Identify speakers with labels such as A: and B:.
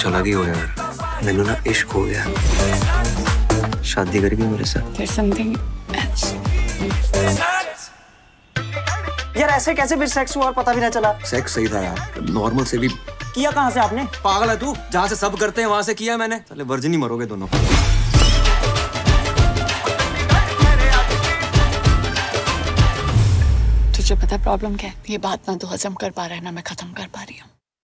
A: कुछ अलग ही हो यार। मैनू ना इश्क हो गया। शादी करेगी मेरे साथ।
B: There's something else.
C: यार ऐसे कैसे फिर सेक्स हुआ और पता भी ना चला?
A: सेक्स सही था यार। नॉर्मल से भी।
C: किया कहाँ से आपने?
A: पागल है तू। जहाँ से सब करते हैं वहाँ से किया मैंने। चले वर्जिन ही मरोगे दोनों।
B: तुझे पता प्रॉब्लम क्या है? ये बात ना तो हजम कर पा रहा है ना मैं खत्म कर पा रही हूँ।